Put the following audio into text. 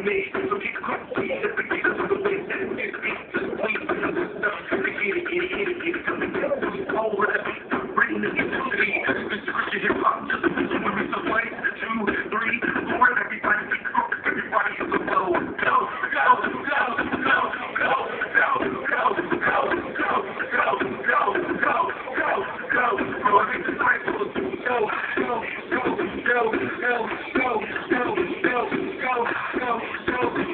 go, go, go, go, go. Thank you.